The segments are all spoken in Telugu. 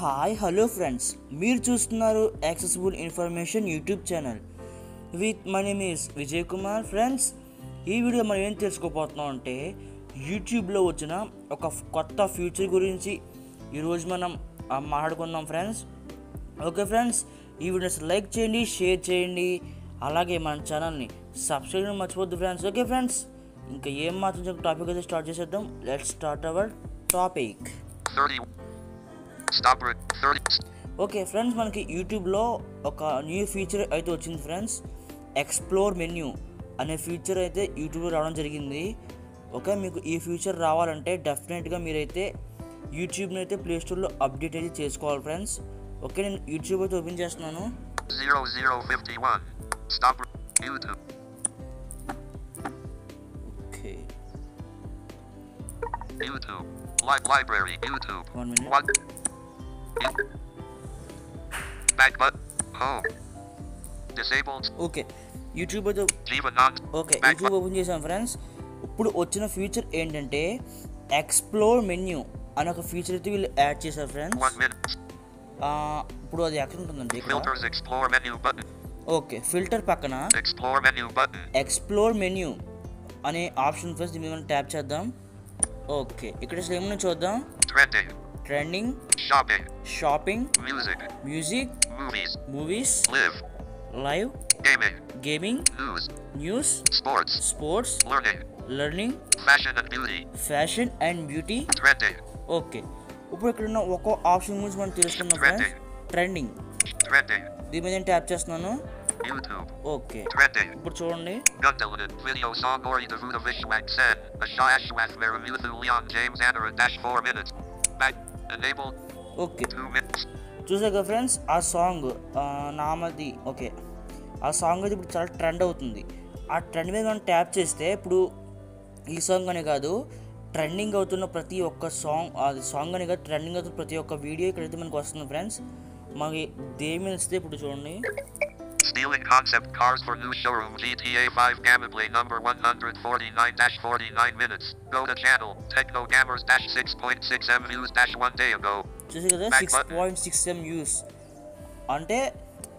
Hi hello friends. మీరు చూస్తున్నారు accessible information YouTube channel with my name is Vijay Kumar. Friends ఈ వీడియో మనం ఏం తెలుసుకోబోతున్నాం అంటే యూట్యూబ్లో వచ్చిన ఒక కొత్త ఫ్యూచర్ గురించి ఈరోజు మనం మాట్లాడుకుందాం ఫ్రెండ్స్. ఓకే ఫ్రెండ్స్ ఈ వీడియోస్ లైక్ చేయండి షేర్ చేయండి. అలాగే మన ఛానల్ని సబ్స్క్రైబ్ మర్చిపోద్దు ఫ్రెండ్స్. ఓకే ఫ్రెండ్స్ ఇంకా ఏం మాత్రం టాపిక్ అయితే స్టార్ట్ చేసేద్దాం. Let's start our topic. Okay friends మనకి యూట్యూబ్లో ఒక న్యూ ఫీచర్ అయితే వచ్చింది ఫ్రెండ్స్ ఎక్స్ప్లోర్ మెన్యూ అనే ఫీచర్ అయితే యూట్యూబ్లో రావడం జరిగింది. ఓకే మీకు ఈ ఫీచర్ రావాలంటే డెఫినెట్గా మీరైతే యూట్యూబ్ని అయితే ప్లేస్టోర్లో అప్డేట్ అయితే చేసుకోవాలి ఫ్రెండ్స్ ఓకే నేను యూట్యూబ్ అయితే ఓపెన్ చేస్తున్నాను. 0051. Stop. YouTube. Okay library. Back button. Home. Disabled. Okay YouTube non. Okay Back YouTube open చేసాం ఫ్రెండ్స్ ఇప్పుడు వచ్చిన ఫీచర్ ఏంటంటే ఎక్స్ప్లోర్ మెన్యూ అనే ఒక ఫీచర్ అయితే వీళ్ళు యాడ్ చేశారు ఫ్రెండ్స్ One minute. ఇప్పుడు అది ఎక్కడ ఉంటుందండి ఇక్కడ Filters. Explore menu button. Okay filter పక్కన Explore menu button. Explore menu అనే ఆప్షన్ ఫస్ట్ దీని మీద మనం ట్యాప్ చేద్దాం ఓకే ఇక్కడ అసలు ఏమన్నా చూద్దాం Trending. Trending Shopping. Shopping Music. Music Movies. Movies Live. Live Gaming. Gaming News. News Sports. Sports Learning. Learning Fashion and beauty. Fashion and beauty Trending. Okay ఇప్పుడు ఇక్కడ ఉన్న ఒక్కో ఆప్షన్ గురించి మనం తెలుసుకుందాం ఫ్రెండ్స్ ట్రెండింగ్ Trending. దీని మీద నేను ట్యాప్ చేస్తున్నాను YouTube. Okay Trending. ఇప్పుడు చూడండి Gundalanan. Video song Ori Davuda Vishwak Sen. Asha Ashwath Maramuthu Leon James Anara Dash 4 minutes. Back. Okay 2 minutes. చూసాక ఫ్రెండ్స్ ఆ సాంగ్ నామది ఓకే ఆ సాంగ్ అయితే ఇప్పుడు చాలా ట్రెండ్ అవుతుంది. ఆ ట్రెండ్ మీద మనం ట్యాప్ చేస్తే ఇప్పుడు ఈ సాంగ్ అనే కాదు ట్రెండింగ్ అవుతున్న ప్రతి ఒక్క సాంగ్ అది సాంగ్ అనే కాదు ట్రెండింగ్ అవుతున్న ప్రతి ఒక్క వీడియో ఇక్కడైతే మనకు వస్తుంది ఫ్రెండ్స్. మీద వస్తే ఇప్పుడు చూడండి. Stealing concept cars for new showroom GTA 5 gameplay number 149-49 minutes. Go to channel. Techno Gamers dash 6.6 M views dash one day ago. చూసి కదా Back six button. Point six M views అంటే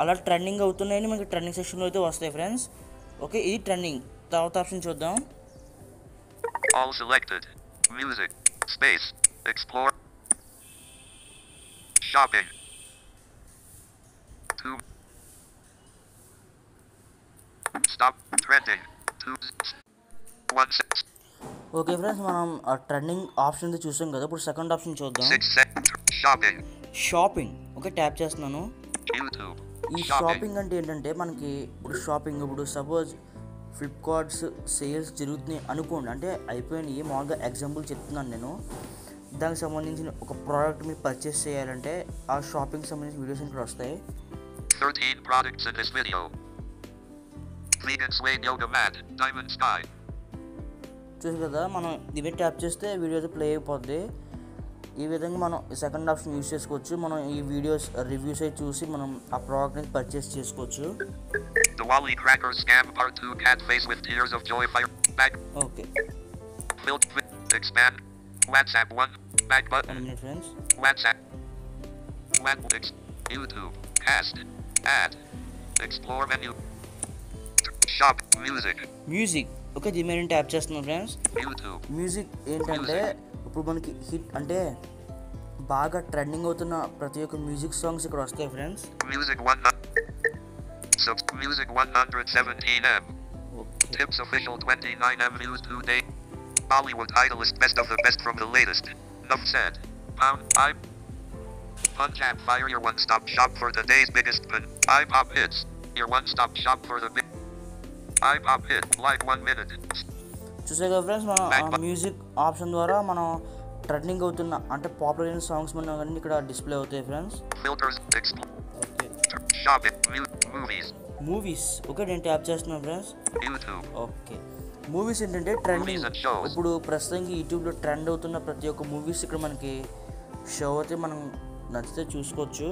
అలా ట్రెండింగ్ అవుతున్నాయని మనకి ట్రెండింగ్ సెక్షన్లో అయితే వస్తాయి ఫ్రెండ్స్ ఓకే ఇది ట్రెండింగ్ తర్వాత ఆప్షన్ చూద్దాం All selected. Music. Space. Explore. Shopping. Okay friends మనం ట్రెండింగ్ ఆప్షన్ చూసాం కదా. ఇప్పుడు సెకండ్ ఆప్షన్ చూద్దాం. షాపింగ్ ఓకే ట్యాప్ చేస్తున్నాను. ఈ. షాపింగ్ అంటే ఏంటంటే మనకి ఇప్పుడు షాపింగ్ ఇప్పుడు సపోజ్ ఫ్లిప్కార్ట్స్ సేల్స్ జరుగుతున్నాయి అనుకోండి. అంటే అయిపోయినాయి. మామూలుగా ఎగ్జాంపుల్ చెప్తున్నాను నేను. దానికి సంబంధించిన ఒక ప్రోడక్ట్ మీరు పర్చేస్ చేయాలంటే ఆ షాపింగ్ సంబంధించిన వీడియోస్ ఇక్కడ వస్తాయి. 13 products in this video. Vegan suede yoga mat. Diamond sky. చూసి కదా మనం ఇవే ట్యాప్ చేస్తే వీడియో అయితే ప్లే అయిపోద్ది ఈ విధంగా మనం సెకండ్ ఆప్షన్ యూస్ చేసుకోవచ్చు మనం ఈ వీడియోస్ రివ్యూస్ అయితే చూసి మనం ఆ ప్రోడక్ట్ని పర్చేస్ చేసుకోవచ్చు The Wally Cracker scam part 2 cat face with tears of joy fire. Back. Okay Filt. Expand. WhatsApp 1. Back one button. Minute friends WhatsApp. Netflix. YouTube. Cast. Add. Explore menu. Shop. Music. Music okay దీని మీద ట్యాప్ చేస్తున్నాం ఫ్రెండ్స్ YouTube. మ్యూజిక్ ఏంటంటే ఇప్పుడు మనకి హిట్ అంటే బాగా ట్రెండింగ్ అవుతున్న ప్రతి ఒక్క మ్యూజిక్ సాంగ్స్ ఇక్కడ వస్తాయి friends Music 100. Sub. Music 117M. Okay Tips official 29M views today. Bollywood idolist best of the best from the latest. Enough said. Pound. I. Punjab Fire your one stop shop for today's biggest pun. I pop hits. Your one stop shop for the చూసే కదా ఫ్రెండ్స్ మనం మ్యూజిక్ ఆప్షన్ ద్వారా మనం ట్రెండింగ్ అవుతున్న అంటే పాపులర్ అయిన సాంగ్స్ మనం అన్ని ఇక్కడ డిస్ప్లే అవుతాయి ఫ్రెండ్స్. మూవీస్ ఓకే నేను ట్యాప్ చేస్తున్నాను ఫ్రెండ్స్. ఓకే మూవీస్ ఏంటంటే ట్రెండింగ్. ఇప్పుడు ప్రస్తుతానికి యూట్యూబ్లో ట్రెండ్ అవుతున్న ప్రతి ఒక్క మూవీస్ ఇక్కడ మనకి షో అయితే మనం నచ్చితే చూసుకోవచ్చు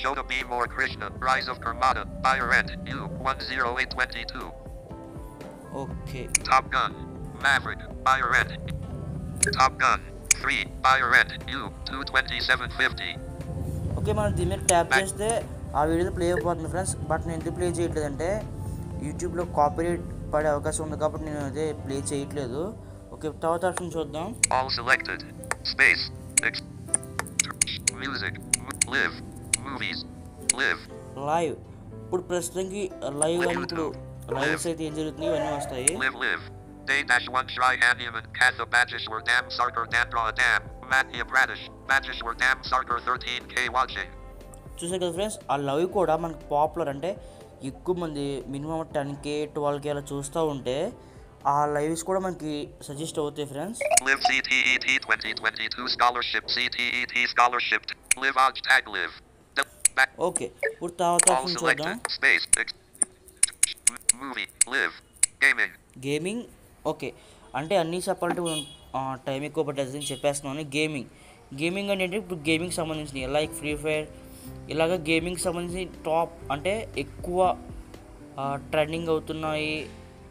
Show to be more Krishna. Rise of Karmada. Fire End. U. 10822. Okay Top Gun. Maverick. Fire End. Top Gun. 3. Fire End. U. 22750. Okay మనం దీని మీద ట్యాప్ చేస్తే ఆ వీడియో ప్లే అయిపోతుంది ఫ్రెండ్స్ బట్ నేను ఎందుకు ప్లే చేయట్లేదంటే యూట్యూబ్లో కాపీరైట్ పడే అవకాశం ఉంది కాబట్టి నేను అదే ప్లే చేయట్లేదు ఓకే తర్వాత ఆప్షన్ చూద్దాం All selected. Space. Ex- music. M- live. Movies. Live. Live ఇప్పుడు ప్రస్తుతానికి లైవ్ ఇప్పుడు లైవ్స్ అయితే ఏం జరుగుతుంది ఇవన్నీ వస్తాయి. Day dash one Shri Haniman Katha Bajish were Dam Sarkar Dam. Madhya Pradesh. Bajish were Dam Sarkar 13k watching. చూసారు కదా ఫ్రెండ్స్ ఆ లవ్ కూడా మనకు పాపులర్ అంటే ఎక్కువ మంది minimum ten K twelve K అలా చూస్తూ ఉంటే ఆ లైవ్స్ కూడా మనకి సజెస్ట్ అవుతాయి friends Live CTET 2022 Scholarship CTET Scholarship. Live Aj Tag Live. The back. Okay ఇప్పుడు తర్వాత చూద్దాం గేమింగ్ ఓకే అంటే అన్నీ చెప్పాలంటే టైం ఎక్కువ పట్టేది చెప్పేస్తున్నాను గేమింగ్ గేమింగ్ అంటే? ఇప్పుడు గేమింగ్ సంబంధించినవి. లైక్ ఫ్రీ ఫైర్ ఇలాగ గేమింగ్ సంబంధించి టాప్ అంటే ఎక్కువ ట్రెండింగ్ అవుతున్నాయి.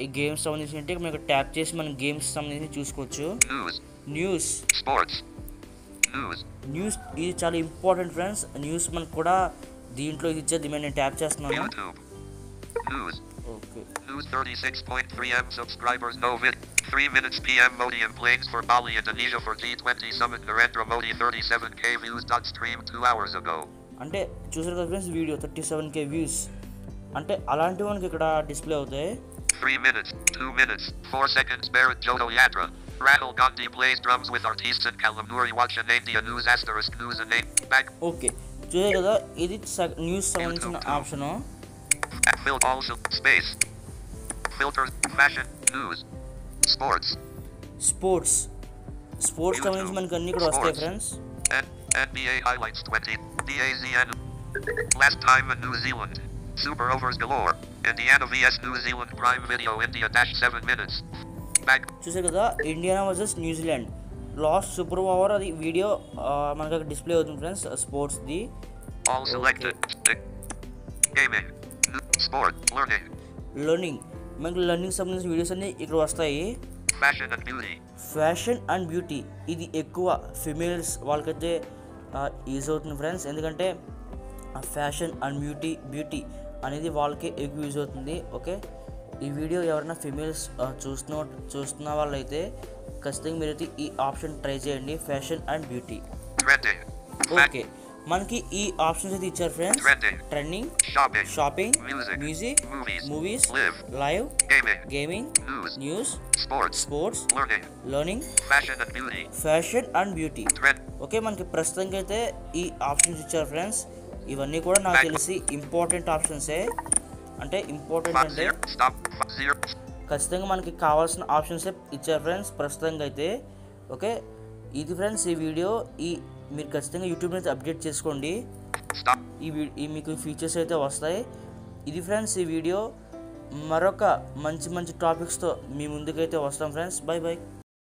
ఈ గేమ్స్ సంబంధించి అంటే మనకి ట్యాప్ చేసి మనం గేమ్స్ సంబంధించి చూసుకోవచ్చు. న్యూస్. న్యూస్ ఇది చాలా ఇంపార్టెంట్ ఫ్రెండ్స్ న్యూస్ మనకు కూడా దీంట్లో ఇది ఇచ్చేది. మేము నేను ట్యాప్ చేస్తున్నాను. YouTube. News. Okay News 36.3 M subscribers no vid. 3 minutes PM Modi in planes for Bali, Indonesia for G20 summit. Narendra Modi 37k views. Dot stream 2 hours ago. అంటే చూసారు కదా friends video thirty seven K views అంటే అలాంటివి మనకి ఇక్కడ డిస్ప్లే అవుతాయి 3 minutes. 2 minutes. 4 seconds. Bharat Jodo Yatra. Rahul Gandhi plays drums with artists in Kalamuri. Watch an India news asterisk news and name. Back. Okay చూసారు కదా ఇది న్యూస్ సంబంధించిన option Fill also space. Filters. Fashion. News. Sports. Sports sports సంబంధించి మనకి అన్ని ఇక్కడ వస్తాయి Sports. Friends N- NBA highlights 20. DAZN. Last time in New Zealand. Super overs galore. Indiana vs New Zealand Prime Video India dash 7 minutes. Back. చూసారు కదా India versus New Zealand last super over అది వీడియో మనకి అక్కడ డిస్ప్లే అవుతుంది friends స్పోర్ట్స్ది All selected. Stick. Gaming. Sport. Learning. Learning మనకి లెర్నింగ్ సంబంధించిన వీడియోస్ అన్ని ఇక్కడ వస్తాయి. Fashion and beauty. Fashion and beauty ఇది ఎక్కువ ఫిమేల్స్ వాళ్ళకైతే యూజ్ అవుతుంది ఫ్రెండ్స్ ఎందుకంటే ఫ్యాషన్ అండ్ బ్యూటీ బ్యూటీ అనేది వాళ్ళకి ఎక్కువ యూజ్ అవుతుంది. ఓకే ఈ వీడియో ఎవరైనా ఫిమేల్స్ చూస్తున్న చూస్తున్న వాళ్ళైతే ఖచ్చితంగా మీరైతే ఈ ఆప్షన్ ట్రై చేయండి. ఫ్యాషన్ అండ్ బ్యూటీ ఓకే మనకి ఈ ఆప్షన్స్ అయితే ఇచ్చారు friends Trending. Trending Shopping. Shopping Music. Music Movies. Movies Live. Live Gaming. Gaming News. News Sports. Sports Learning. Learning Fashion and beauty. Fashion and beauty Trend. Okay మనకి ప్రస్తుతానికి అయితే ఈ ఆప్షన్స్ ఇచ్చారు ఫ్రెండ్స్ ఇవన్నీ కూడా నాకు తెలిసి ఇంపార్టెంట్ ఆప్షన్సే అంటే ఇంపార్టెంట్ Five అంటే zero. Stop. Five zero. ఖచ్చితంగా మనకి కావాల్సిన ఆప్షన్సే ఇచ్చారు ఫ్రెండ్స్ ప్రస్తుతంగా అయితే ఓకే ఇది ఫ్రెండ్స్ ఈ వీడియో ఈ మీరు ఖచ్చితంగా యూట్యూబ్ అయితే అప్డేట్ చేసుకోండి. ఈ మీకు ఫీచర్స్ అయితే వస్తాయి. ఇది ఫ్రెండ్స్ ఈ వీడియో మరొక మంచి మంచి టాపిక్స్తో మీ ముందుకైతే వస్తాం ఫ్రెండ్స్ బాయ్ బాయ్